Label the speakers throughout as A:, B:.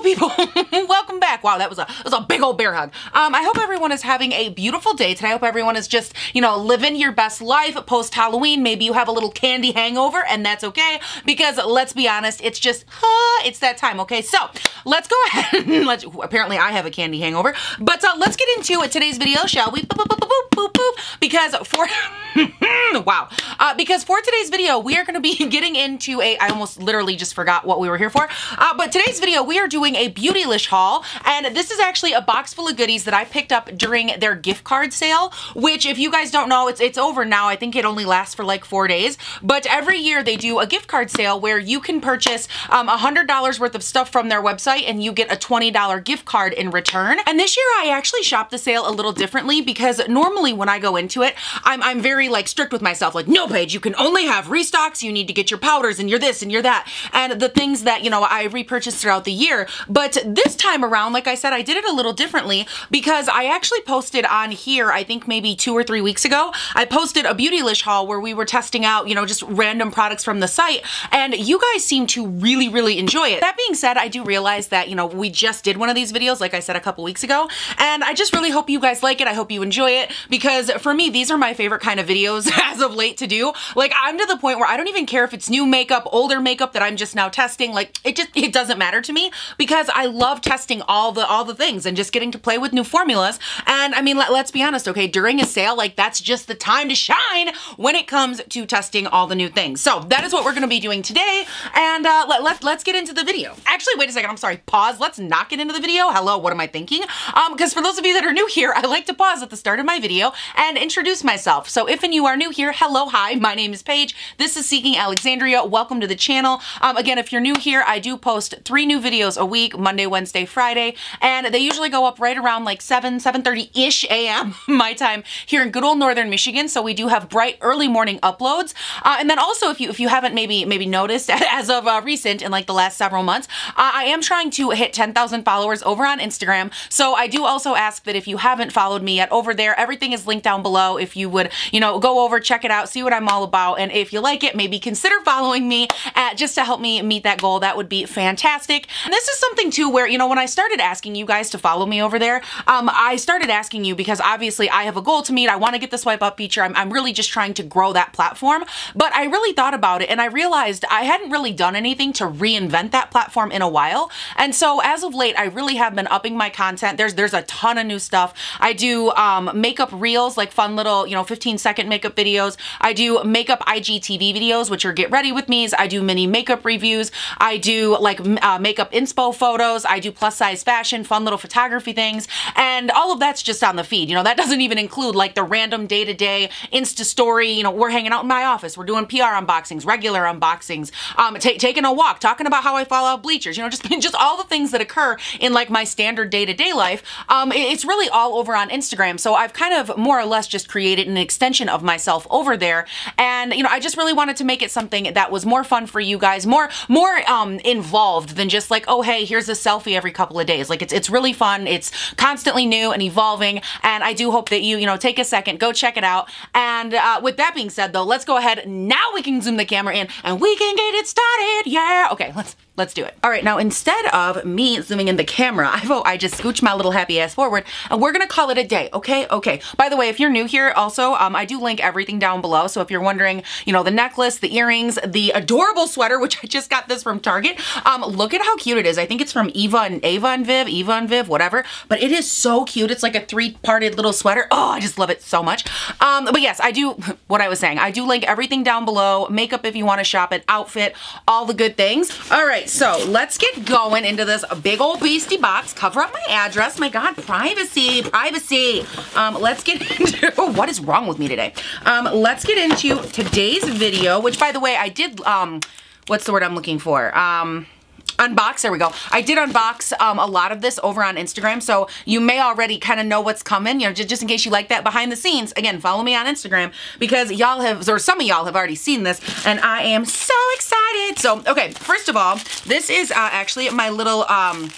A: beautiful people, welcome back. Wow, that was a that was a big old bear hug. Um, I hope everyone is having a beautiful day today. I hope everyone is just, you know, living your best life post Halloween. Maybe you have a little candy hangover and that's okay because let's be honest, it's just, uh, it's that time, okay? So let's go ahead and let's, apparently I have a candy hangover, but uh, let's get into today's video, shall we? Boop, boop, boop, because for, wow, uh, because for today's video, we are going to be getting into a, I almost literally just forgot what we were here for, uh, but today's video, we are doing a Beautylish haul, and this is actually a box full of goodies that I picked up during their gift card sale, which if you guys don't know, it's, it's over now. I think it only lasts for like four days, but every year they do a gift card sale where you can purchase um, $100 worth of stuff from their website and you get a $20 gift card in return. And this year I actually shopped the sale a little differently because normally when I go into it, I'm, I'm very like strict with myself. Like, no, Paige, you can only have restocks. You need to get your powders and you're this and you're that. And the things that, you know, I repurchased throughout the year. But this time around, like I said, I did it a little differently because I actually posted on here, I think maybe two or three weeks ago, I posted a Beautylish haul where we were testing out, you know, just random products from the site. And you guys seem to really, really enjoy it. That being said, I do realize that, you know, we just did one of these videos, like I said a couple weeks ago. And I just really hope you guys like it. I hope you enjoy it because for me, these are my favorite kind of videos as of late to do. Like I'm to the point where I don't even care if it's new makeup, older makeup that I'm just now testing. Like it just, it doesn't matter to me because I love testing all the, all the things and just getting to play with new formulas. And I mean, let, let's be honest, okay, during a sale, like that's just the time to shine when it comes to testing all the new things. So that is what we're gonna be doing today. And uh, let, let, let's get into the video. Actually, wait a second, I'm sorry, pause. Let's not get into the video. Hello, what am I thinking? Um, because for those of you that are new here, I like to pause at the start of my video and introduce myself. So if and you are new here, hello, hi, my name is Paige. This is Seeking Alexandria. Welcome to the channel. Um, again, if you're new here, I do post three new videos a week, Monday, Wednesday, Friday, and they usually go up right around like 7, 7.30-ish a.m. my time here in good old Northern Michigan. So we do have bright early morning uploads. Uh, and then also, if you if you haven't maybe maybe noticed as of uh, recent in like the last several months, uh, I am trying to hit 10,000 followers over on Instagram. So I do also ask that if you haven't followed me yet over there, everything is linked down below. If you would, you know, go over, check it out, see what I'm all about. And if you like it, maybe consider following me at, just to help me meet that goal. That would be fantastic. And this is something too where, you know, when I started asking you guys to follow me over there, um, I started asking you because obviously I have a goal to meet. I want to get the swipe up feature. I'm, I'm really just trying to grow that platform. But I really thought about it and I realized I hadn't really done anything to reinvent that platform in a while. And so as of late, I really have been upping my content. There's there's a ton of new stuff. I do um, makeup reels, like fun little, you know, 15 second makeup videos. I do makeup IGTV videos, which are get ready with me's. I do mini makeup reviews. I do like uh, makeup inspo photos. I do plus size fashion, fun little photography things. And all of that's just on the feed. You know, that doesn't even include like the random day to day Insta story. You know, we're hanging out in my office. We're doing PR unboxings, regular unboxings, um, taking a walk, talking about how I fall out bleachers, you know, just, just all the things that occur in like my standard day to day life. Um, it's really all over on Instagram. So I've kind of more or less just created an extension of myself over there. And, you know, I just really wanted to make it something that was more fun for you guys, more, more, um, involved than just like, oh, hey, here's a selfie every couple of days. Like it's, it's really fun. It's constantly new and evolving. And I do hope that you, you know, take a second, go check it out. And, uh, with that being said though, let's go ahead. Now we can zoom the camera in and we can get it started. Yeah. Okay. Let's, Let's do it. All right, now instead of me zooming in the camera, I vote I just scooch my little happy ass forward and we're gonna call it a day, okay? Okay. By the way, if you're new here also, um, I do link everything down below. So if you're wondering, you know, the necklace, the earrings, the adorable sweater, which I just got this from Target, um, look at how cute it is. I think it's from Eva and Ava and Viv, Eva and Viv, whatever, but it is so cute. It's like a three-parted little sweater. Oh, I just love it so much. Um, but yes, I do, what I was saying, I do link everything down below, makeup if you wanna shop it, outfit, all the good things. All right, so let's get going into this big old beastie box. Cover up my address. My God, privacy, privacy. Um, let's get into, what is wrong with me today? Um, let's get into today's video, which by the way, I did, um, what's the word I'm looking for? Um, unbox, there we go. I did unbox um, a lot of this over on Instagram, so you may already kind of know what's coming, you know, just, just in case you like that behind the scenes. Again, follow me on Instagram because y'all have, or some of y'all have already seen this, and I am so excited. So, okay, first of all, this is uh, actually my little, um,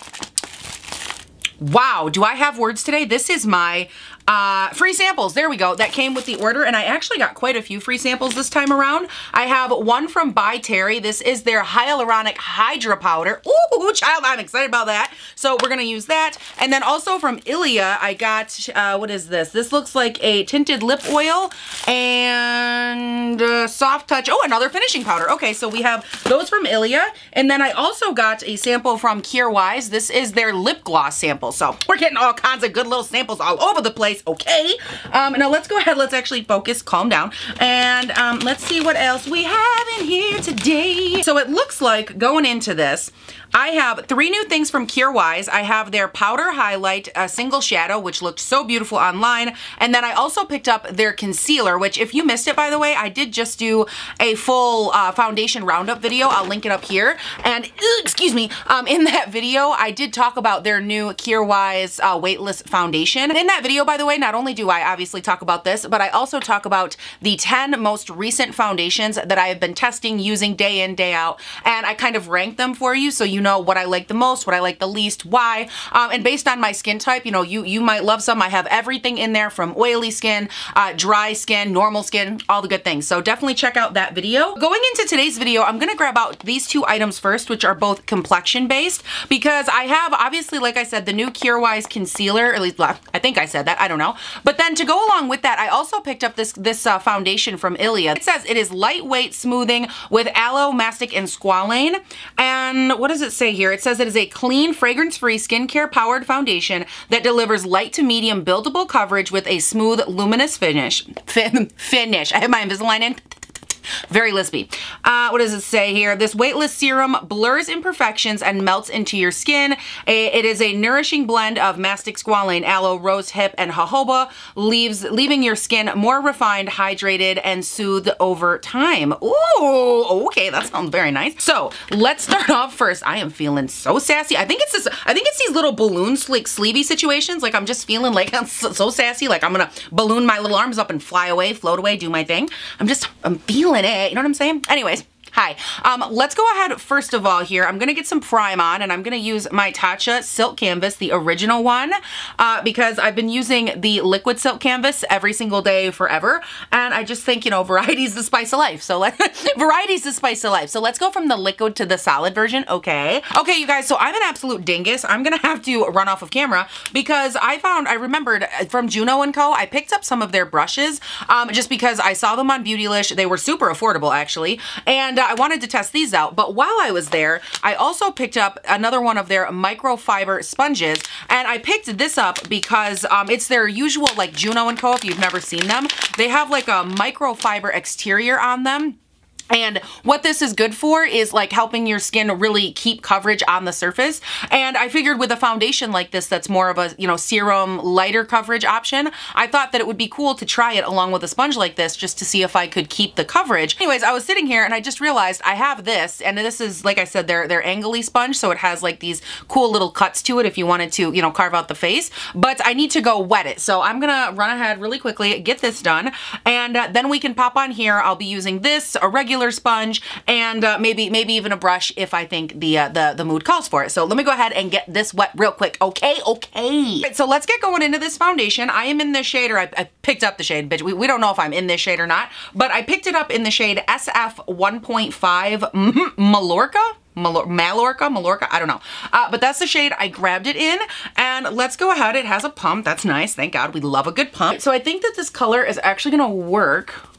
A: wow, do I have words today? This is my uh, free samples, there we go, that came with the order, and I actually got quite a few free samples this time around. I have one from By Terry. This is their Hyaluronic Hydra Powder. Ooh, child, I'm excited about that. So we're gonna use that. And then also from Ilia, I got, uh, what is this? This looks like a tinted lip oil and uh, soft touch. Oh, another finishing powder. Okay, so we have those from Ilia. And then I also got a sample from Kjaer Weis. This is their lip gloss sample. So we're getting all kinds of good little samples all over the place, okay? Um, now let's go ahead, let's actually focus, calm down, and um, let's see what else we have in here today. So it looks like going into this, I have three new things from Kjaer Weis. I have their powder highlight a single shadow, which looked so beautiful online. And then I also picked up their concealer, which if you missed it, by the way, I did just do a full uh, foundation roundup video. I'll link it up here. And excuse me, um, in that video, I did talk about their new Kjaer Weis uh, weightless foundation. In that video, by the way, not only do I obviously talk about this, but I also talk about the 10 most recent foundations that I have been testing using day in, day out. And I kind of rank them for you so you know what I like the most, what I like the least, why. Um, and based on my skin type, you know, you, you might love some. I have everything in there from oily skin, uh, dry skin, normal skin, all the good things. So definitely check out that video. Going into today's video, I'm gonna grab out these two items first, which are both complexion based, because I have, obviously, like I said, the new Kjaer Weis concealer, at least I think I said that, I don't know. But then to go along with that, I also picked up this, this uh, foundation from Ilia. It says it is lightweight smoothing with aloe, mastic, and squalane. And what does it say here? It says it is a clean, fragrance-free, skincare-powered foundation that delivers light to medium buildable coverage with a smooth, luminous finish. Fin finish. I have my Invisalign in. Very lispy. Uh, what does it say here? This weightless serum blurs imperfections and melts into your skin. It is a nourishing blend of mastic squalane, aloe, rose hip, and jojoba, leaves leaving your skin more refined, hydrated, and soothed over time. Ooh, okay, that sounds very nice. So let's start off first. I am feeling so sassy. I think it's this. I think it's these little balloons, like sleevey situations. Like I'm just feeling like I'm so, so sassy. Like I'm gonna balloon my little arms up and fly away, float away, do my thing. I'm just, I'm feeling it. You know what I'm saying? Anyways, Hi. Um, let's go ahead first of all here. I'm going to get some prime on and I'm going to use my Tatcha Silk Canvas, the original one, uh, because I've been using the liquid silk canvas every single day forever. And I just think, you know, variety's the spice of life. So let variety's the spice of life. So let's go from the liquid to the solid version. Okay. Okay, you guys. So I'm an absolute dingus. I'm going to have to run off of camera because I found, I remembered uh, from Juno & Co. I picked up some of their brushes um, just because I saw them on Beautylish. They were super affordable actually. And I wanted to test these out, but while I was there, I also picked up another one of their microfiber sponges, and I picked this up because um, it's their usual like Juno & Co. if you've never seen them. They have like a microfiber exterior on them and what this is good for is like helping your skin really keep coverage on the surface. And I figured with a foundation like this that's more of a, you know, serum lighter coverage option, I thought that it would be cool to try it along with a sponge like this just to see if I could keep the coverage. Anyways, I was sitting here and I just realized I have this and this is, like I said, they're, they're angly sponge. So it has like these cool little cuts to it if you wanted to, you know, carve out the face. But I need to go wet it. So I'm gonna run ahead really quickly, get this done. And uh, then we can pop on here. I'll be using this, a regular regular sponge and uh, maybe maybe even a brush if I think the, uh, the, the mood calls for it. So let me go ahead and get this wet real quick. Okay, okay. Right, so let's get going into this foundation. I am in this shade, or I, I picked up the shade, bitch. We, we don't know if I'm in this shade or not, but I picked it up in the shade SF 1.5 Mallorca. Malor Mallorca, Mallorca, I don't know. Uh, but that's the shade I grabbed it in. And let's go ahead. It has a pump. That's nice. Thank God. We love a good pump. So I think that this color is actually going to work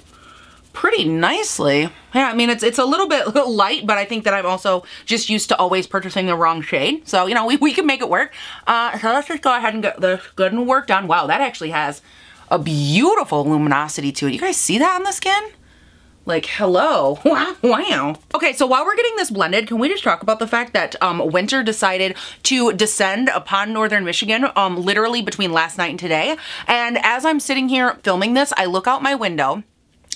A: pretty nicely. Yeah, I mean, it's it's a little bit light, but I think that I'm also just used to always purchasing the wrong shade. So, you know, we, we can make it work. Uh, so let's just go ahead and get this good and work done. Wow, that actually has a beautiful luminosity to it. You guys see that on the skin? Like, hello. Wow. wow. Okay, so while we're getting this blended, can we just talk about the fact that um, winter decided to descend upon northern Michigan um, literally between last night and today? And as I'm sitting here filming this, I look out my window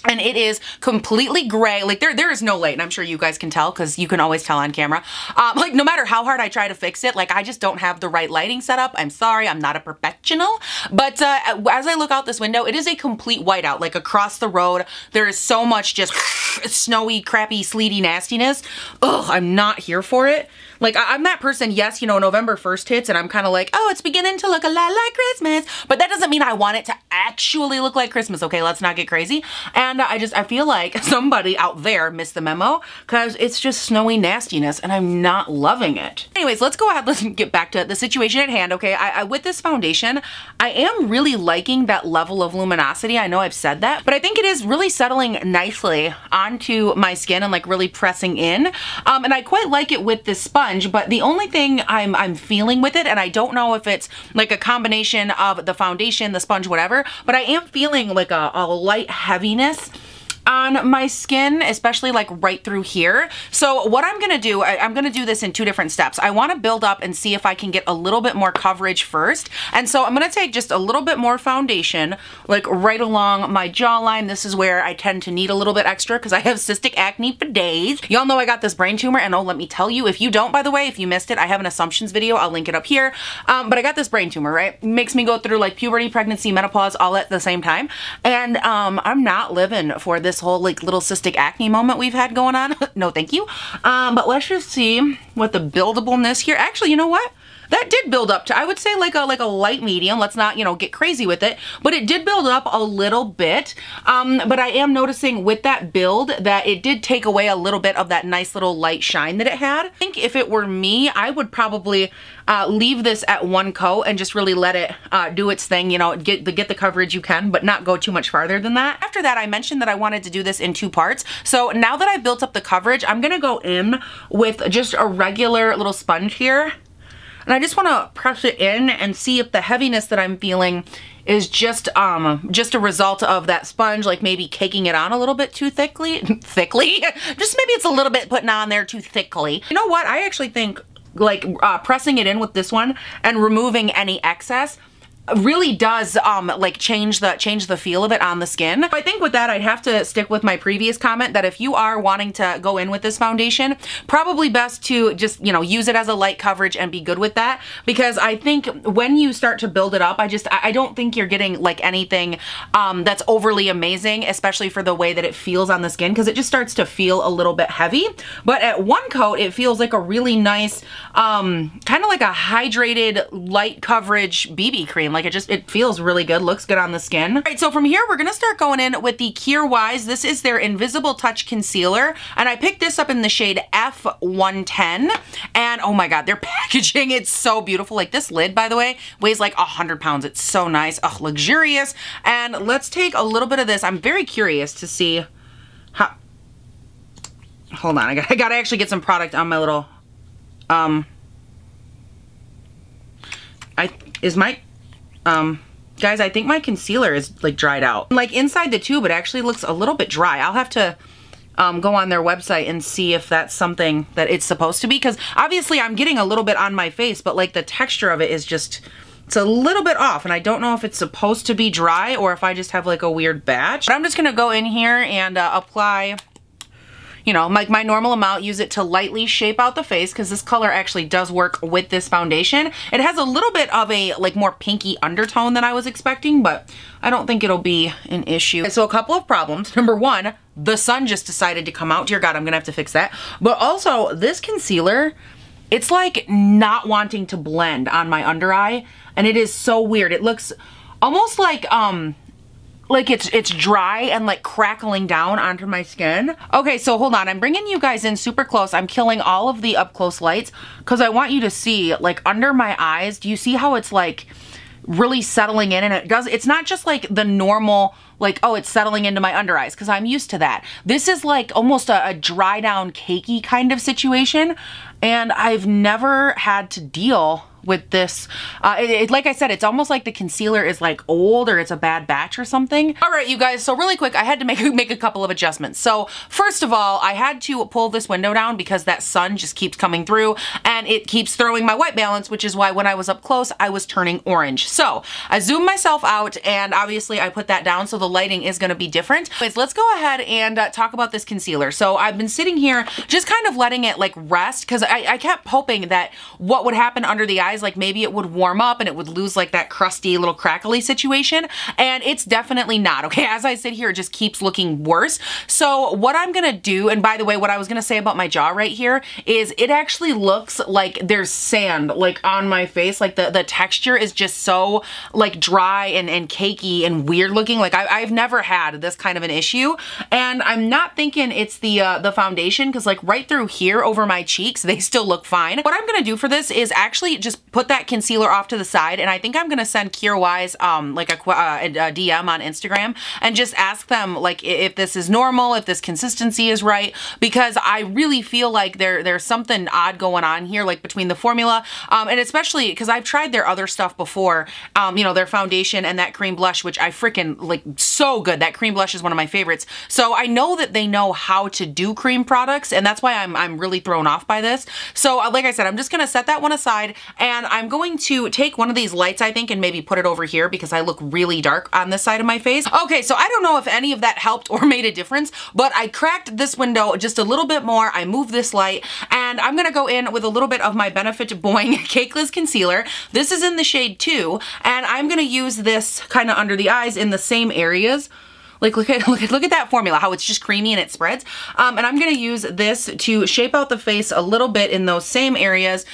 A: and it is completely gray. Like there, there is no light, and I'm sure you guys can tell because you can always tell on camera. Um, like no matter how hard I try to fix it, like I just don't have the right lighting set up. I'm sorry, I'm not a professional. But uh, as I look out this window, it is a complete whiteout. Like across the road, there is so much just snowy, crappy, sleety nastiness. Ugh, I'm not here for it. Like I am that person, yes, you know, November 1st hits and I'm kind of like, oh, it's beginning to look a lot like Christmas. But that doesn't mean I want it to actually look like Christmas, okay? Let's not get crazy. And I just, I feel like somebody out there missed the memo because it's just snowy nastiness and I'm not loving it. Anyways, let's go ahead, let's get back to the situation at hand, okay? I, I with this foundation, I am really liking that level of luminosity. I know I've said that, but I think it is really settling nicely onto my skin and like really pressing in. Um, and I quite like it with this sponge, but the only thing I'm, I'm feeling with it, and I don't know if it's like a combination of the foundation, the sponge, whatever, but I am feeling like a, a light heaviness on my skin, especially like right through here. So what I'm gonna do, I, am gonna do this in two different steps. I wanna build up and see if I can get a little bit more coverage first. And so I'm gonna take just a little bit more foundation, like right along my jawline. This is where I tend to need a little bit extra because I have cystic acne for days. Y'all know I got this brain tumor and oh, let me tell you, if you don't, by the way, if you missed it, I have an assumptions video. I'll link it up here. Um, but I got this brain tumor, right? Makes me go through like puberty, pregnancy, menopause, all at the same time. And um, I'm not living for this whole like little cystic acne moment we've had going on. no, thank you. Um, but let's just see what the buildableness here. Actually, you know what? That did build up to, I would say like a like a light medium. Let's not, you know, get crazy with it, but it did build up a little bit. Um, but I am noticing with that build that it did take away a little bit of that nice little light shine that it had. I think if it were me, I would probably uh, leave this at one coat and just really let it uh, do its thing, you know, get the, get the coverage you can, but not go too much farther than that. After that, I mentioned that I wanted to do this in two parts. So now that I've built up the coverage, I'm gonna go in with just a regular little sponge here and I just want to press it in and see if the heaviness that I'm feeling is just um just a result of that sponge like maybe caking it on a little bit too thickly thickly? Just maybe it's a little bit putting on there too thickly. You know what? I actually think like uh, pressing it in with this one and removing any excess really does um like change the change the feel of it on the skin. I think with that I'd have to stick with my previous comment that if you are wanting to go in with this foundation, probably best to just, you know, use it as a light coverage and be good with that because I think when you start to build it up, I just I don't think you're getting like anything um that's overly amazing, especially for the way that it feels on the skin because it just starts to feel a little bit heavy. But at one coat, it feels like a really nice um kind of like a hydrated light coverage BB cream. Like it just, it feels really good, looks good on the skin. All right, so from here, we're gonna start going in with the Kjaer Weis. This is their Invisible Touch Concealer, and I picked this up in the shade F110, and oh my God, their packaging, it's so beautiful. Like this lid, by the way, weighs like 100 pounds. It's so nice, oh, luxurious. And let's take a little bit of this. I'm very curious to see how, hold on, I gotta, I gotta actually get some product on my little, um, I, is my um, guys, I think my concealer is like dried out. Like inside the tube, it actually looks a little bit dry. I'll have to um, go on their website and see if that's something that it's supposed to be. Because obviously I'm getting a little bit on my face, but like the texture of it is just, it's a little bit off. And I don't know if it's supposed to be dry or if I just have like a weird batch. But I'm just going to go in here and uh, apply you know, like my normal amount, use it to lightly shape out the face because this color actually does work with this foundation. It has a little bit of a like more pinky undertone than I was expecting, but I don't think it'll be an issue. So a couple of problems. Number one, the sun just decided to come out. Dear God, I'm gonna have to fix that. But also this concealer, it's like not wanting to blend on my under eye and it is so weird. It looks almost like um like it's it's dry and like crackling down onto my skin. Okay, so hold on. I'm bringing you guys in super close. I'm killing all of the up close lights because I want you to see like under my eyes. Do you see how it's like really settling in and it does it's not just like the normal like oh it's settling into my under eyes because I'm used to that. This is like almost a, a dry down cakey kind of situation and I've never had to deal with this. Uh, it, it, like I said, it's almost like the concealer is like old or it's a bad batch or something. All right, you guys, so really quick, I had to make, make a couple of adjustments. So first of all, I had to pull this window down because that sun just keeps coming through and it keeps throwing my white balance, which is why when I was up close, I was turning orange. So I zoomed myself out and obviously I put that down so the lighting is gonna be different. Anyways, let's go ahead and uh, talk about this concealer. So I've been sitting here just kind of letting it like rest because I, I kept hoping that what would happen under the eyes, like maybe it would warm up and it would lose like that crusty little crackly situation. And it's definitely not, okay? As I sit here, it just keeps looking worse. So what I'm gonna do, and by the way, what I was gonna say about my jaw right here is it actually looks like there's sand like on my face. Like the, the texture is just so like dry and, and cakey and weird looking. Like I, have never had this kind of an issue. And I'm not thinking it's the, uh, the foundation because like right through here over my cheeks, they still look fine. What I'm gonna do for this is actually just put that concealer off to the side. And I think I'm gonna send Kjaerweis um, like a, uh, a, DM on Instagram and just ask them like if this is normal, if this consistency is right, because I really feel like there there's something odd going on here, like between the formula, um, and especially because I've tried their other stuff before, um, you know, their foundation and that cream blush, which I freaking like so good. That cream blush is one of my favorites. So I know that they know how to do cream products, and that's why I'm, I'm really thrown off by this. So uh, like I said, I'm just gonna set that one aside, and I'm going to take one of these lights, I think, and maybe put it over here because I look really dark on this side of my face. Okay, so I don't know if any of that helped or made a difference, but I cracked this window just a little bit more. I moved this light, and I'm gonna go in with a little bit of my Benefit Boing Cakeless Concealer. This is in the shade 2, and I'm gonna use this kind of under the eyes in the same areas. Like look at look at look at that formula, how it's just creamy and it spreads. Um, and I'm gonna use this to shape out the face a little bit in those same areas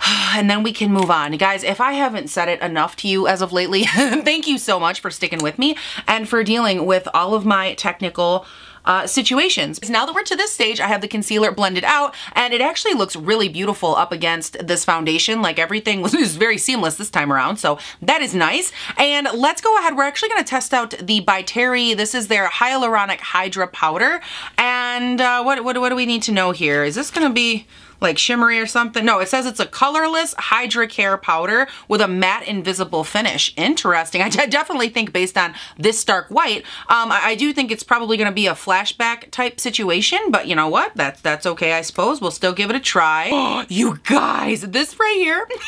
A: and then we can move on. Guys, if I haven't said it enough to you as of lately, thank you so much for sticking with me and for dealing with all of my technical uh, situations. Now that we're to this stage, I have the concealer blended out and it actually looks really beautiful up against this foundation. Like everything was very seamless this time around. So that is nice. And let's go ahead. We're actually going to test out the By Terry. This is their Hyaluronic Hydra Powder. And uh, what, what, what do we need to know here? Is this going to be like shimmery or something. No, it says it's a colorless Hydra Care powder with a matte invisible finish. Interesting. I definitely think based on this stark white, um, I, I do think it's probably going to be a flashback type situation, but you know what? That's, that's okay, I suppose. We'll still give it a try. you guys, this right here.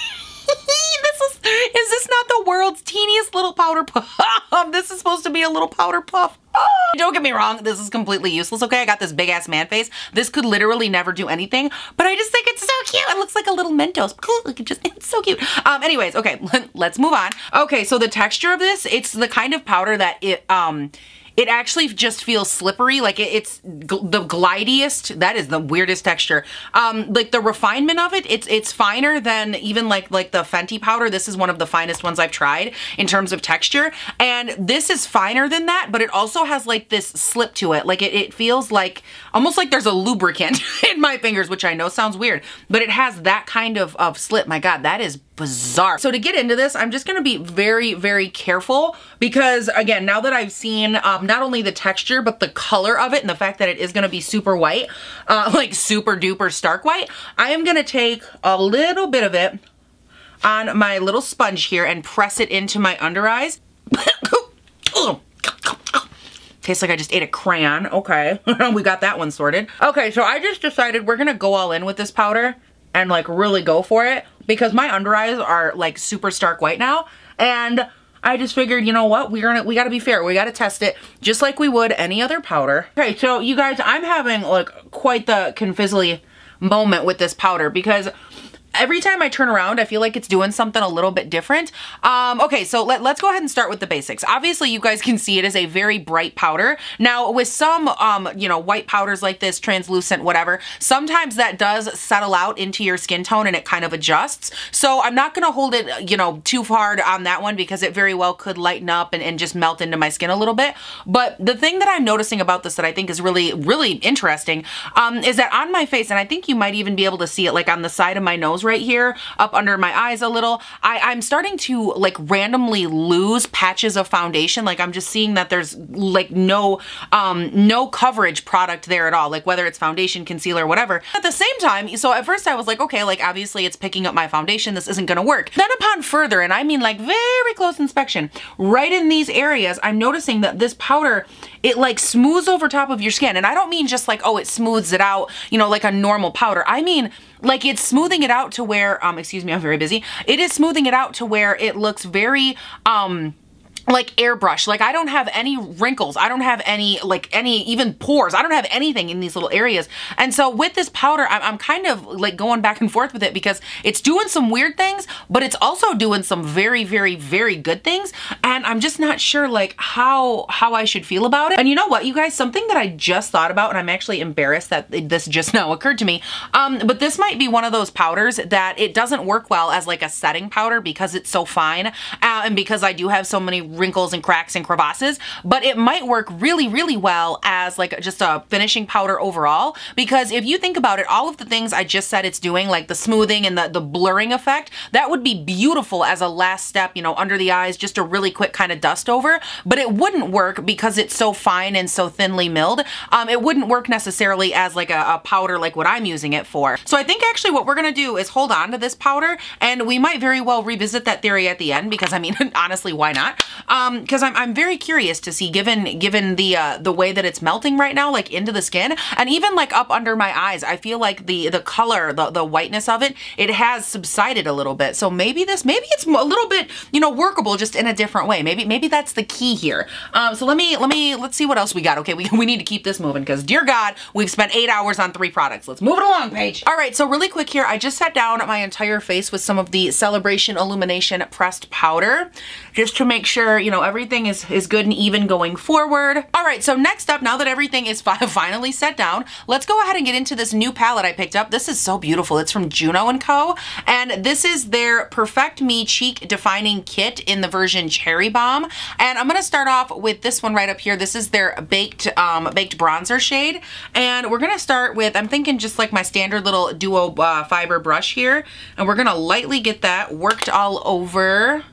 A: this is, is this not the world's teeniest little powder puff? this is supposed to be a little powder puff. Don't get me wrong, this is completely useless, okay? I got this big ass man face. This could literally never do anything, but I just think it's so cute. It looks like a little Mentos. Look, it just, it's so cute. Um, anyways, okay, let's move on. Okay, so the texture of this, it's the kind of powder that it, um, it actually just feels slippery. Like it, it's gl the glidiest. That is the weirdest texture. Um, like the refinement of it, it's it's finer than even like like the Fenty powder. This is one of the finest ones I've tried in terms of texture. And this is finer than that, but it also has like this slip to it. Like it, it feels like almost like there's a lubricant in my fingers, which I know sounds weird, but it has that kind of, of slip. My God, that is bizarre. So to get into this, I'm just gonna be very, very careful because again, now that I've seen um, not only the texture, but the color of it and the fact that it is gonna be super white, uh, like super duper stark white, I am gonna take a little bit of it on my little sponge here and press it into my under eyes. Tastes like I just ate a crayon. Okay, we got that one sorted. Okay, so I just decided we're gonna go all in with this powder and like really go for it because my under eyes are like super stark white now and I just figured, you know what, we're gonna, we gotta be fair. We gotta test it just like we would any other powder. Okay, so you guys, I'm having like quite the confizzly moment with this powder because every time I turn around, I feel like it's doing something a little bit different. Um, okay, so let, us go ahead and start with the basics. Obviously, you guys can see it is a very bright powder. Now, with some, um, you know, white powders like this, translucent, whatever, sometimes that does settle out into your skin tone and it kind of adjusts. So I'm not going to hold it, you know, too hard on that one because it very well could lighten up and, and just melt into my skin a little bit. But the thing that I'm noticing about this that I think is really, really interesting um, is that on my face, and I think you might even be able to see it like on the side of my nose right here, up under my eyes a little, I, I'm starting to like randomly lose patches of foundation. Like I'm just seeing that there's like no, um, no coverage product there at all. Like whether it's foundation, concealer, whatever. At the same time, so at first I was like, okay, like obviously it's picking up my foundation. This isn't gonna work. Then upon further, and I mean like very close inspection, right in these areas, I'm noticing that this powder, it like smooths over top of your skin. And I don't mean just like, oh, it smooths it out, you know, like a normal powder. I mean, like it's smoothing it out to where, um, excuse me, I'm very busy. It is smoothing it out to where it looks very, um, like airbrush. Like I don't have any wrinkles. I don't have any like any even pores. I don't have anything in these little areas. And so with this powder I'm, I'm, kind of like going back and forth with it because it's doing some weird things but it's also doing some very very very good things. And I'm just not sure like how how I should feel about it. And you know what you guys? Something that I just thought about and I'm actually embarrassed that this just now occurred to me. Um but this might be one of those powders that it doesn't work well as like a setting powder because it's so fine uh, and because I do have so many wrinkles and cracks and crevasses, but it might work really, really well as like just a finishing powder overall. Because if you think about it, all of the things I just said it's doing, like the smoothing and the, the blurring effect, that would be beautiful as a last step, you know, under the eyes, just a really quick kind of dust over, but it wouldn't work because it's so fine and so thinly milled. Um, it wouldn't work necessarily as like a, a powder like what I'm using it for. So I think actually what we're gonna do is hold on to this powder and we might very well revisit that theory at the end because I mean, honestly, why not? Um, because I'm, I'm very curious to see given given the uh, the way that it's melting right now, like into the skin and even like up under my eyes, I feel like the the color, the, the whiteness of it, it has subsided a little bit. So maybe this, maybe it's a little bit, you know, workable just in a different way. Maybe maybe that's the key here. Um, so let me, let me, let's see what else we got. Okay, we, we need to keep this moving because dear God, we've spent eight hours on three products. Let's move it along, Paige. All right, so really quick here, I just sat down my entire face with some of the Celebration Illumination pressed powder just to make sure, you know, everything is, is good and even going forward. All right, so next up, now that everything is fi finally set down, let's go ahead and get into this new palette I picked up. This is so beautiful. It's from Juno & Co. And this is their Perfect Me Cheek Defining Kit in the version Cherry Bomb. And I'm gonna start off with this one right up here. This is their Baked, um, baked Bronzer shade. And we're gonna start with, I'm thinking just like my standard little duo uh, fiber brush here. And we're gonna lightly get that worked all over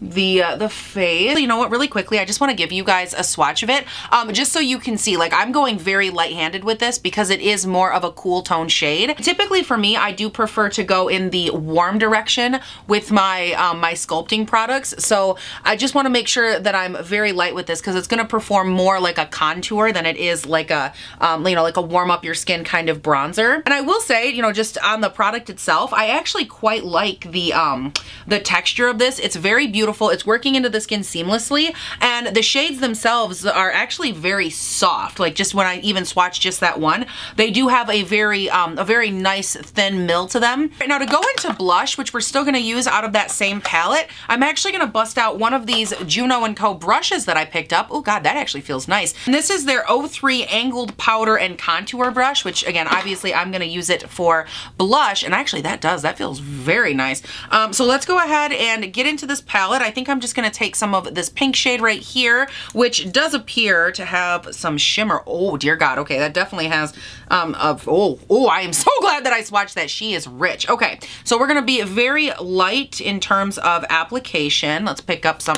A: the uh, the face. You know what, really quickly, I just want to give you guys a swatch of it, um, just so you can see, like I'm going very light-handed with this because it is more of a cool tone shade. Typically for me, I do prefer to go in the warm direction with my, um, my sculpting products. So I just want to make sure that I'm very light with this because it's going to perform more like a contour than it is like a, um, you know, like a warm up your skin kind of bronzer. And I will say, you know, just on the product itself, I actually quite like the, um, the texture of this. It's very beautiful beautiful. It's working into the skin seamlessly and the shades themselves are actually very soft. Like just when I even swatch just that one, they do have a very, um, a very nice thin mill to them. Right, now to go into blush, which we're still gonna use out of that same palette, I'm actually gonna bust out one of these Juno & Co brushes that I picked up. Oh God, that actually feels nice. And this is their 03 Angled Powder and Contour Brush, which again, obviously I'm gonna use it for blush. And actually that does, that feels very nice. Um, so let's go ahead and get into this palette I think I'm just gonna take some of this pink shade right here, which does appear to have some shimmer. Oh, dear God. Okay, that definitely has, um, of, oh, oh, I am so glad that I swatched that. She is rich. Okay, so we're gonna be very light in terms of application. Let's pick up some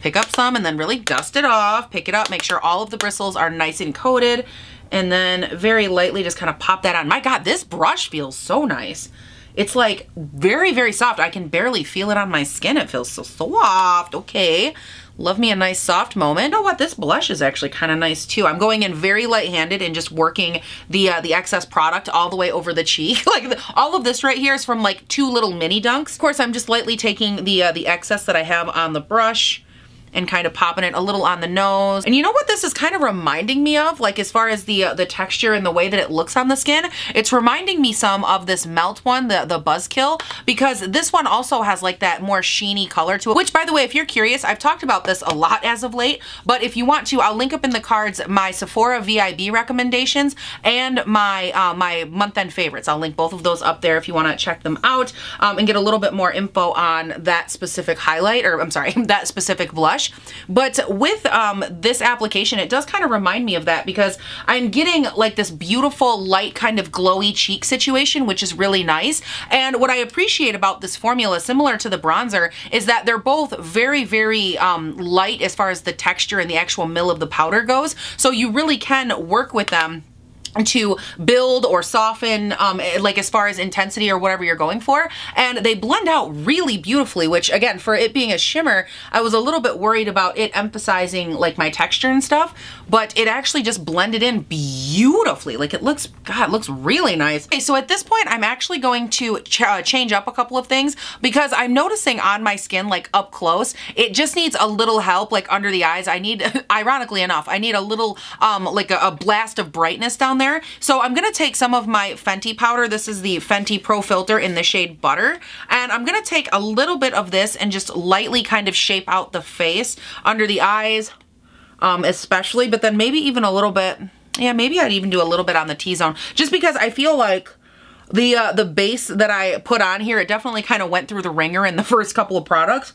A: pick up some and then really dust it off, pick it up, make sure all of the bristles are nice and coated, and then very lightly just kind of pop that on. My God, this brush feels so nice. It's like very, very soft. I can barely feel it on my skin. It feels so soft. Okay. Love me a nice soft moment. Know what? This blush is actually kind of nice too. I'm going in very light-handed and just working the uh, the excess product all the way over the cheek. like the, all of this right here is from like two little mini dunks. Of course, I'm just lightly taking the uh, the excess that I have on the brush and kind of popping it a little on the nose. And you know what this is kind of reminding me of? Like as far as the uh, the texture and the way that it looks on the skin, it's reminding me some of this Melt one, the, the Buzzkill, because this one also has like that more sheeny color to it, which by the way, if you're curious, I've talked about this a lot as of late, but if you want to, I'll link up in the cards my Sephora VIB recommendations and my, uh, my month-end favorites. I'll link both of those up there if you want to check them out um, and get a little bit more info on that specific highlight, or I'm sorry, that specific blush But with um, this application, it does kind of remind me of that because I'm getting like this beautiful light kind of glowy cheek situation, which is really nice. And what I appreciate about this formula, similar to the bronzer, is that they're both very, very um, light as far as the texture and the actual mill of the powder goes. So you really can work with them to build or soften um, like as far as intensity or whatever you're going for and they blend out really beautifully which again for it being a shimmer I was a little bit worried about it emphasizing like my texture and stuff but it actually just blended in beautifully. Like it looks god it looks really nice. Okay so at this point I'm actually going to ch uh, change up a couple of things because I'm noticing on my skin like up close it just needs a little help like under the eyes. I need ironically enough I need a little um like a, a blast of brightness down there. So I'm gonna take some of my Fenty powder. This is the Fenty Pro Filt'r in the shade Butter. And I'm gonna take a little bit of this and just lightly kind of shape out the face under the eyes, um, especially, but then maybe even a little bit, yeah, maybe I'd even do a little bit on the T-zone just because I feel like the uh, the base that I put on here, it definitely kind of went through the ringer in the first couple of products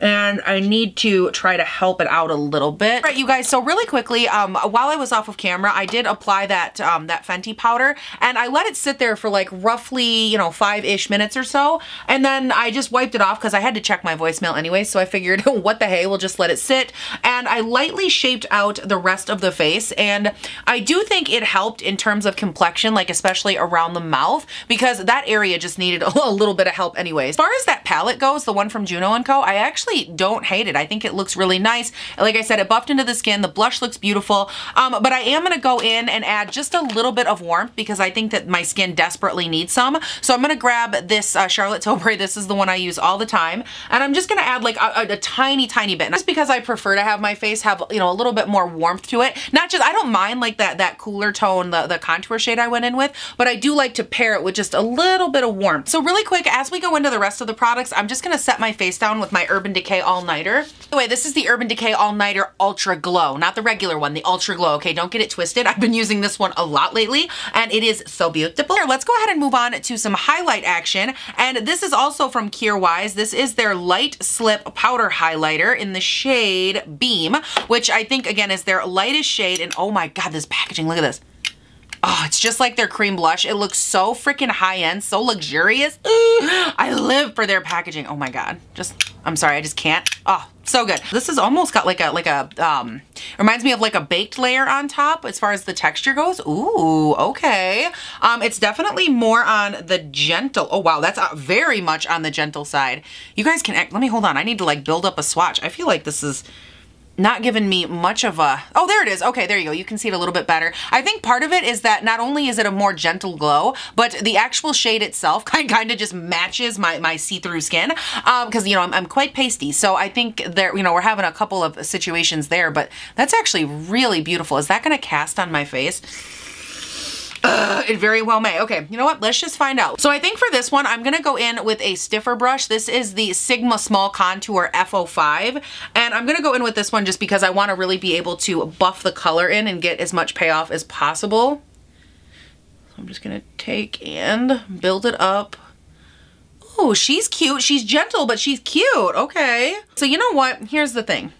A: and I need to try to help it out a little bit. All right, you guys, so really quickly, um, while I was off of camera, I did apply that, um, that Fenty powder, and I let it sit there for like roughly, you know, five-ish minutes or so, and then I just wiped it off because I had to check my voicemail anyway, so I figured, what the hey, we'll just let it sit, and I lightly shaped out the rest of the face, and I do think it helped in terms of complexion, like especially around the mouth, because that area just needed a little bit of help anyway. As far as that palette goes, the one from Juno & Co., I actually actually don't hate it. I think it looks really nice. Like I said, it buffed into the skin. The blush looks beautiful. Um, but I am going to go in and add just a little bit of warmth because I think that my skin desperately needs some. So I'm going to grab this uh, Charlotte Tilbury. This is the one I use all the time. And I'm just going to add like a, a, a tiny, tiny bit. Just because I prefer to have my face have, you know, a little bit more warmth to it. Not just, I don't mind like that, that cooler tone, the, the contour shade I went in with, but I do like to pair it with just a little bit of warmth. So really quick, as we go into the rest of the products, I'm just going to set my face down with my Urban Decay All-Nighter. By the way, this is the Urban Decay All-Nighter Ultra Glow, not the regular one, the Ultra Glow, okay? Don't get it twisted. I've been using this one a lot lately, and it is so beautiful. Here, let's go ahead and move on to some highlight action, and this is also from Kjaer Weis. This is their Light Slip Powder Highlighter in the shade Beam, which I think, again, is their lightest shade, and oh my god, this packaging, look at this. Oh, it's just like their cream blush. It looks so freaking high-end, so luxurious. I live for their packaging. Oh my God. Just, I'm sorry, I just can't. Oh, so good. This has almost got like a, like a, um, reminds me of like a baked layer on top as far as the texture goes. Ooh, okay. Um, it's definitely more on the gentle. Oh wow, that's uh, very much on the gentle side. You guys can, let me hold on. I need to like build up a swatch. I feel like this is, not given me much of a, oh, there it is. Okay, there you go. You can see it a little bit better. I think part of it is that not only is it a more gentle glow, but the actual shade itself kind, kind of just matches my, my see-through skin because, um, you know, I'm, I'm quite pasty. So I think there, you know, we're having a couple of situations there, but that's actually really beautiful. Is that going to cast on my face? Uh, it very well may. Okay, you know what? Let's just find out. So I think for this one, I'm gonna go in with a stiffer brush. This is the Sigma Small Contour F05. And I'm gonna go in with this one just because I wanna really be able to buff the color in and get as much payoff as possible. So I'm just gonna take and build it up. Oh, she's cute. She's gentle, but she's cute. Okay. So you know what? Here's the thing.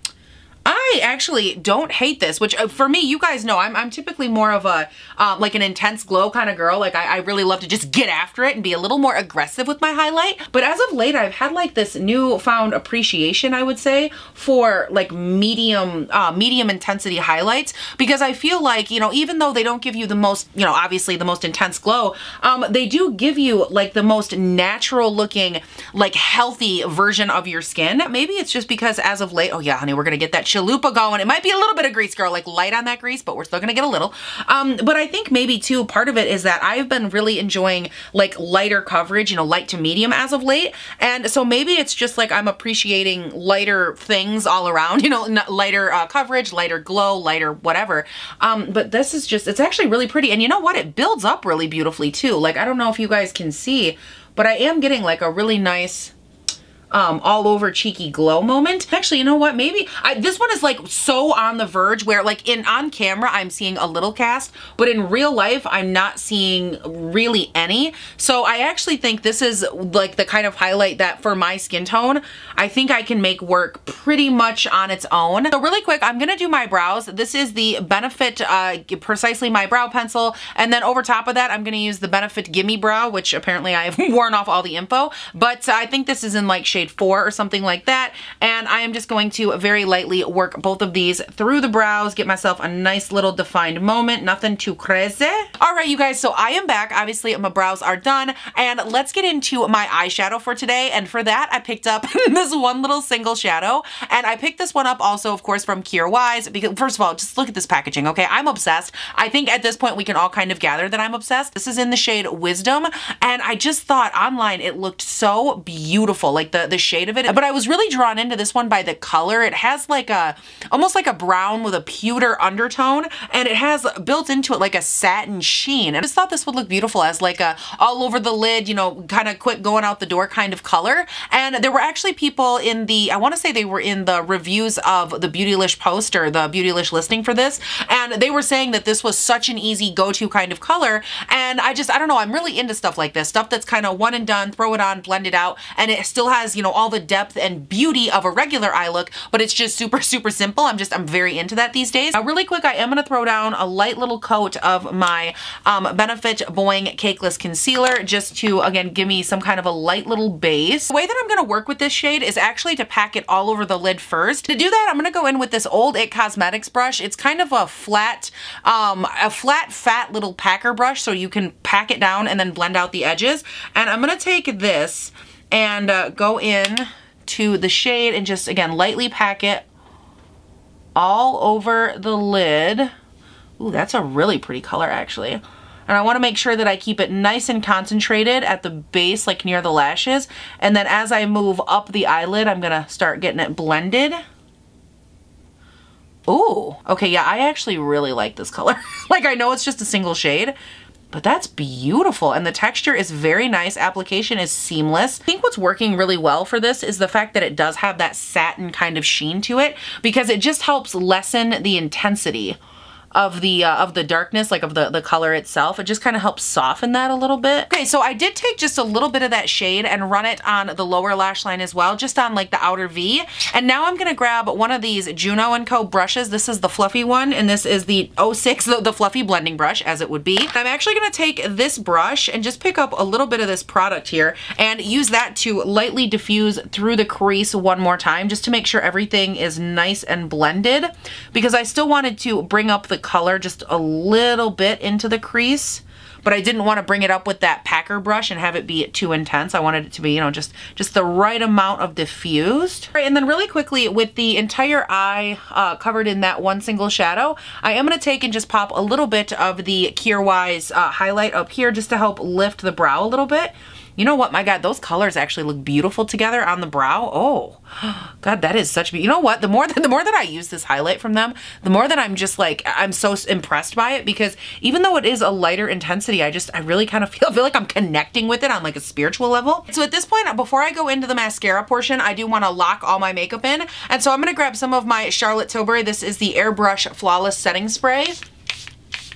A: I actually don't hate this, which uh, for me, you guys know, I'm, I'm typically more of a, uh, like an intense glow kind of girl. Like I, I, really love to just get after it and be a little more aggressive with my highlight. But as of late, I've had like this newfound appreciation, I would say, for like medium, uh, medium intensity highlights because I feel like, you know, even though they don't give you the most, you know, obviously the most intense glow, um, they do give you like the most natural looking, like healthy version of your skin. Maybe it's just because as of late, oh yeah, honey, we're going to get that going. It might be a little bit of grease, girl, like light on that grease, but we're still gonna get a little. Um, but I think maybe too, part of it is that I've been really enjoying like lighter coverage, you know, light to medium as of late. And so maybe it's just like I'm appreciating lighter things all around, you know, lighter uh, coverage, lighter glow, lighter whatever. Um, but this is just, it's actually really pretty. And you know what? It builds up really beautifully too. Like, I don't know if you guys can see, but I am getting like a really nice um, all over cheeky glow moment. Actually, you know what? Maybe I, this one is like so on the verge where like in on camera, I'm seeing a little cast, but in real life, I'm not seeing really any. So I actually think this is like the kind of highlight that for my skin tone, I think I can make work pretty much on its own. So really quick, I'm gonna do my brows. This is the Benefit uh, Precisely My Brow Pencil. And then over top of that, I'm gonna use the Benefit Gimme Brow, which apparently I've worn off all the info. But I think this is in like shade four or something like that. And I am just going to very lightly work both of these through the brows, get myself a nice little defined moment, nothing too crazy. All right, you guys, so I am back. Obviously, my brows are done. And let's get into my eyeshadow for today. And for that, I picked up this one little single shadow. And I picked this one up also, of course, from Kjaer Weis. Because first of all, just look at this packaging, okay? I'm obsessed. I think at this point, we can all kind of gather that I'm obsessed. This is in the shade Wisdom. And I just thought online it looked so beautiful, like the, the shade of it. But I was really drawn into this one by the color. It has like a, almost like a brown with a pewter undertone. And it has built into it like a satin sheen. I just thought this would look beautiful as like a all over the lid, you know, kind of quick going out the door kind of color. And there were actually people in the, I want to say they were in the reviews of the Beautylish poster, the Beautylish listing for this. And they were saying that this was such an easy go-to kind of color. And I just, I don't know, I'm really into stuff like this. Stuff that's kind of one and done, throw it on, blend it out. And it still has, you know, all the depth and beauty of a regular eye look, but it's just super, super simple. I'm just, I'm very into that these days. Now, really quick, I am going to throw down a light little coat of my um, Benefit Boing Cakeless Concealer just to, again, give me some kind of a light little base. The way that I'm going to work with this shade is actually to pack it all over the lid first. To do that, I'm going to go in with this old It Cosmetics brush. It's kind of a flat, um, a flat, fat little packer brush so you can pack it down and then blend out the edges. And I'm going to take this and uh, go in to the shade and just, again, lightly pack it all over the lid. Ooh, that's a really pretty color, actually. And I want to make sure that I keep it nice and concentrated at the base, like near the lashes. And then as I move up the eyelid, I'm to start getting it blended. Ooh, okay, yeah, I actually really like this color. like, I know it's just a single shade, but that's beautiful. And the texture is very nice. Application is seamless. I think what's working really well for this is the fact that it does have that satin kind of sheen to it because it just helps lessen the intensity of the uh, of the darkness, like of the, the color itself. It just kind of helps soften that a little bit. Okay, so I did take just a little bit of that shade and run it on the lower lash line as well, just on like the outer V. And now I'm gonna grab one of these Juno & Co brushes. This is the fluffy one, and this is the 06, the, the fluffy blending brush, as it would be. I'm actually gonna take this brush and just pick up a little bit of this product here and use that to lightly diffuse through the crease one more time, just to make sure everything is nice and blended, because I still wanted to bring up the color just a little bit into the crease but I didn't want to bring it up with that packer brush and have it be too intense. I wanted it to be, you know, just, just the right amount of diffused. Right, and then really quickly with the entire eye uh, covered in that one single shadow, I am going to take and just pop a little bit of the Weis uh, highlight up here just to help lift the brow a little bit. You know what? My God, those colors actually look beautiful together on the brow. Oh, God, that is such, you know what? The more that, the more that I use this highlight from them, the more that I'm just like, I'm so impressed by it because even though it is a lighter intensity, I just, I really kind of feel, feel like I'm connecting with it on like a spiritual level. So at this point, before I go into the mascara portion, I do want to lock all my makeup in. And so I'm going to grab some of my Charlotte Tilbury. This is the Airbrush Flawless Setting Spray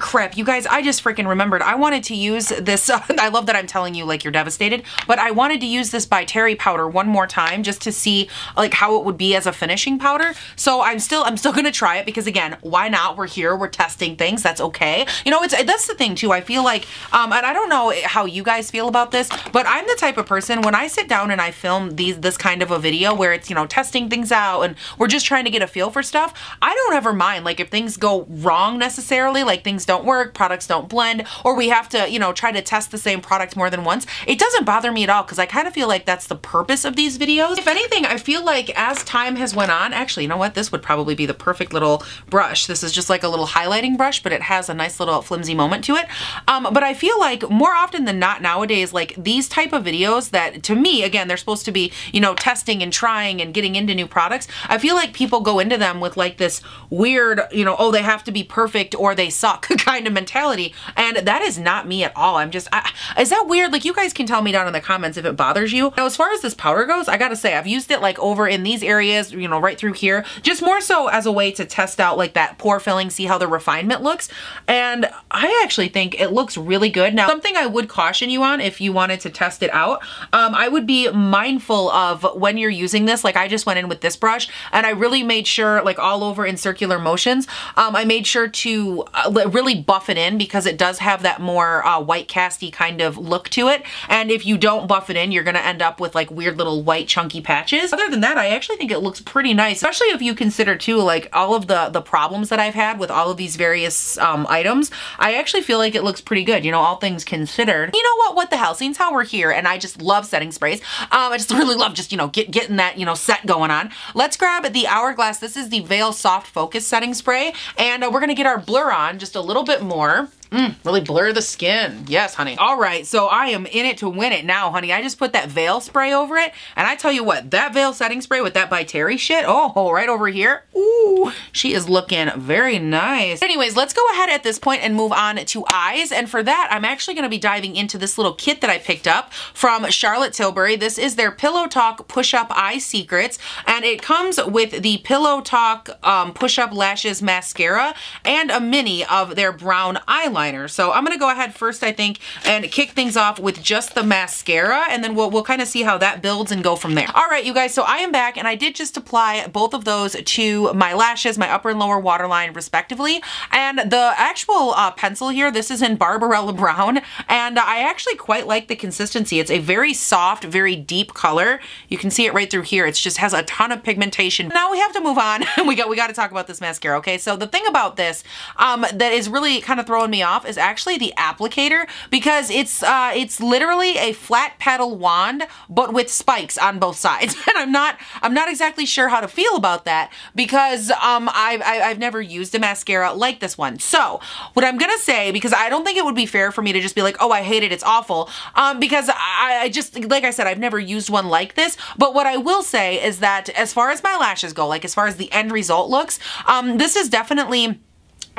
A: crap, you guys, I just freaking remembered. I wanted to use this, uh, I love that I'm telling you like you're devastated, but I wanted to use this by Terry powder one more time just to see like how it would be as a finishing powder. So I'm still, I'm still gonna try it because again, why not? We're here, we're testing things, that's okay. You know, it's that's the thing too. I feel like, um, and I don't know how you guys feel about this, but I'm the type of person when I sit down and I film these, this kind of a video where it's, you know, testing things out and we're just trying to get a feel for stuff, I don't ever mind like if things go wrong necessarily, like things don't work, products don't blend, or we have to, you know, try to test the same product more than once, it doesn't bother me at all because I kind of feel like that's the purpose of these videos. If anything, I feel like as time has went on, actually, you know what? This would probably be the perfect little brush. This is just like a little highlighting brush, but it has a nice little flimsy moment to it. Um, but I feel like more often than not nowadays, like these type of videos that to me, again, they're supposed to be, you know, testing and trying and getting into new products. I feel like people go into them with like this weird, you know, oh, they have to be perfect or they suck kind of mentality. And that is not me at all. I'm just, I, is that weird? Like you guys can tell me down in the comments if it bothers you. Now, as far as this powder goes, I gotta say, I've used it like over in these areas, you know, right through here, just more so as a way to test out like that pore filling, see how the refinement looks. And I actually think it looks really good. Now, something I would caution you on if you wanted to test it out, um, I would be mindful of when you're using this. Like I just went in with this brush and I really made sure like all over in circular motions, um, I made sure to uh, really really buff it in because it does have that more uh, white casty kind of look to it. And if you don't buff it in, you're gonna end up with like weird little white chunky patches. Other than that, I actually think it looks pretty nice, especially if you consider too, like all of the, the problems that I've had with all of these various um, items. I actually feel like it looks pretty good, you know, all things considered. You know what, what the hell, since how we're here, and I just love setting sprays. Um, I just really love just, you know, get, getting that, you know, set going on. Let's grab the Hourglass. This is the Veil Soft Focus Setting Spray, and uh, we're gonna get our blur on just a little bit more. Mm, really blur the skin. Yes, honey. All right, so I am in it to win it now, honey. I just put that veil spray over it, and I tell you what, that veil setting spray with that by Terry shit, oh, right over here, ooh, she is looking very nice. Anyways, let's go ahead at this point and move on to eyes, and for that, I'm actually gonna be diving into this little kit that I picked up from Charlotte Tilbury. This is their Pillow Talk Push-Up Eye Secrets, and it comes with the Pillow Talk um, Push-Up Lashes Mascara and a mini of their brown eyeliner so I'm going to go ahead first, I think, and kick things off with just the mascara, and then we'll, we'll kind of see how that builds and go from there. All right, you guys, so I am back, and I did just apply both of those to my lashes, my upper and lower waterline, respectively. And the actual uh, pencil here, this is in Barbarella Brown, and I actually quite like the consistency. It's a very soft, very deep color. You can see it right through here. It just has a ton of pigmentation. Now we have to move on. we got we got to talk about this mascara, okay? So the thing about this um, that is really kind of throwing me off off is actually the applicator because it's uh, it's literally a flat paddle wand but with spikes on both sides. And I'm not I'm not exactly sure how to feel about that because um, I've, I've never used a mascara like this one. So what I'm gonna say because I don't think it would be fair for me to just be like oh I hate it it's awful um, because I, I just like I said I've never used one like this. But what I will say is that as far as my lashes go like as far as the end result looks um, this is definitely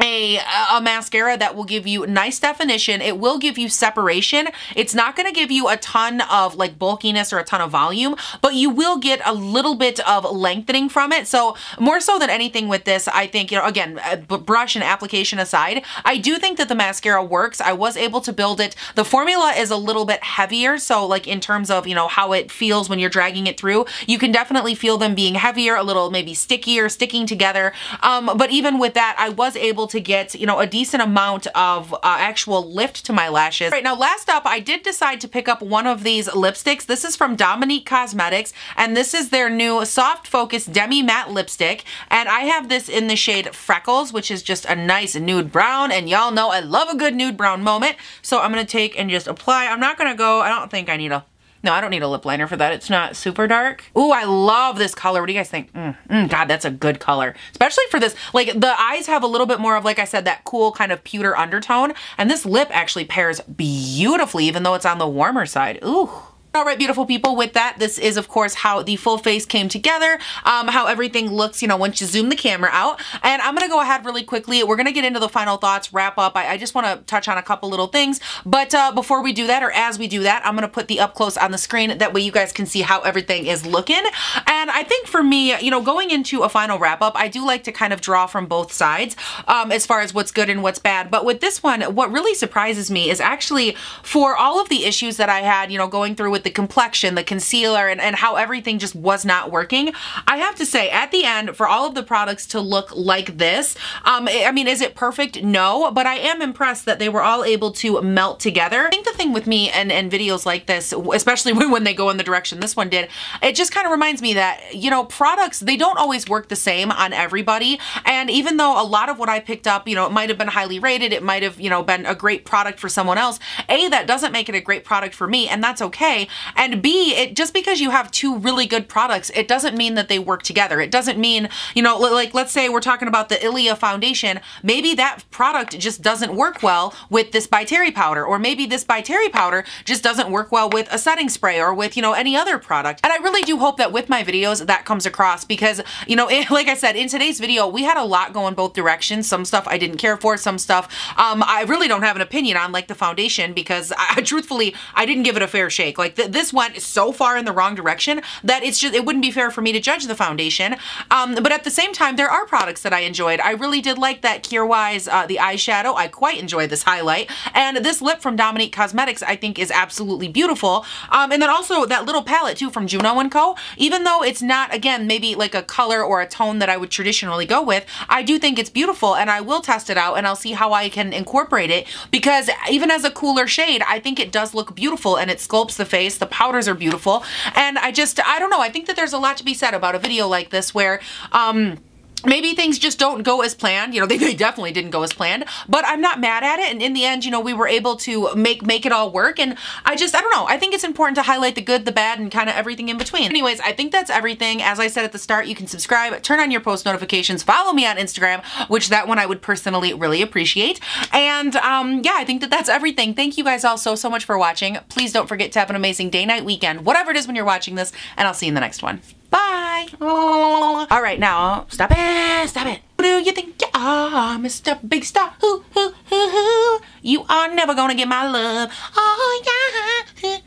A: a, a mascara that will give you nice definition. It will give you separation. It's not going to give you a ton of like bulkiness or a ton of volume, but you will get a little bit of lengthening from it. So more so than anything with this, I think, you know, again, uh, brush and application aside, I do think that the mascara works. I was able to build it. The formula is a little bit heavier. So like in terms of, you know, how it feels when you're dragging it through, you can definitely feel them being heavier, a little maybe stickier, sticking together. Um, but even with that, I was able to get, you know, a decent amount of uh, actual lift to my lashes. Right now, last up, I did decide to pick up one of these lipsticks. This is from Dominique Cosmetics, and this is their new Soft Focus Demi Matte Lipstick. And I have this in the shade Freckles, which is just a nice nude brown. And y'all know I love a good nude brown moment. So I'm to take and just apply. I'm not to go, I don't think I need a no, I don't need a lip liner for that. It's not super dark. Ooh, I love this color. What do you guys think? Mm, mm, God, that's a good color. Especially for this, like the eyes have a little bit more of, like I said, that cool kind of pewter undertone. And this lip actually pairs beautifully, even though it's on the warmer side. Ooh. All right, beautiful people, with that, this is, of course, how the full face came together, um, how everything looks, you know, once you zoom the camera out. And I'm going to go ahead really quickly. We're going to get into the final thoughts, wrap up. I, I just want to touch on a couple little things. But uh, before we do that, or as we do that, I'm going to put the up close on the screen. That way you guys can see how everything is looking. And I think for me, you know, going into a final wrap up, I do like to kind of draw from both sides um, as far as what's good and what's bad. But with this one, what really surprises me is actually for all of the issues that I had, you know, going through with with the complexion, the concealer, and, and how everything just was not working. I have to say, at the end, for all of the products to look like this, um, I mean, is it perfect? No, but I am impressed that they were all able to melt together. I think the thing with me and, and videos like this, especially when they go in the direction this one did, it just kind of reminds me that, you know, products, they don't always work the same on everybody. And even though a lot of what I picked up, you know, it might have been highly rated, it might have, you know, been a great product for someone else, A, that doesn't make it a great product for me, and that's okay. And B, it just because you have two really good products, it doesn't mean that they work together. It doesn't mean, you know, like let's say we're talking about the Ilia foundation, maybe that product just doesn't work well with this By Terry powder, or maybe this By Terry powder just doesn't work well with a setting spray or with, you know, any other product. And I really do hope that with my videos that comes across because, you know, it, like I said, in today's video, we had a lot going both directions. Some stuff I didn't care for, some stuff um, I really don't have an opinion on, like the foundation, because I, truthfully, I didn't give it a fair shake. Like that this went so far in the wrong direction that it's just, it wouldn't be fair for me to judge the foundation. Um, but at the same time, there are products that I enjoyed. I really did like that Kjaer Weis, uh, the eyeshadow. I quite enjoyed this highlight. And this lip from Dominique Cosmetics, I think is absolutely beautiful. Um, and then also that little palette too from Juno & Co. Even though it's not, again, maybe like a color or a tone that I would traditionally go with, I do think it's beautiful and I will test it out and I'll see how I can incorporate it because even as a cooler shade, I think it does look beautiful and it sculpts the face. The powders are beautiful. And I just, I don't know, I think that there's a lot to be said about a video like this where, um, maybe things just don't go as planned. You know, they, they, definitely didn't go as planned, but I'm not mad at it. And in the end, you know, we were able to make make it all work. And I just, I don't know, I think it's important to highlight the good, the bad, and kind of everything in between. Anyways, I think that's everything. As I said at the start, you can subscribe, turn on your post notifications, follow me on Instagram, which that one I would personally really appreciate. And um, yeah, I think that that's everything. Thank you guys all so, so much for watching. Please don't forget to have an amazing day, night, weekend, whatever it is when you're watching this, and I'll see you in the next one. Bye. All right, now stop it. Stop it. Who do you think you are, Mr. Big Star? Who, who, who, who? You are never gonna get my love. Oh, yeah.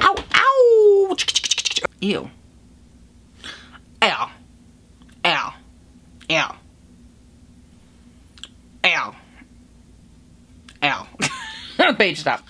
A: Ow, ow. Ew. Ow. Ow. Ow. Ow. Ow. Page stop.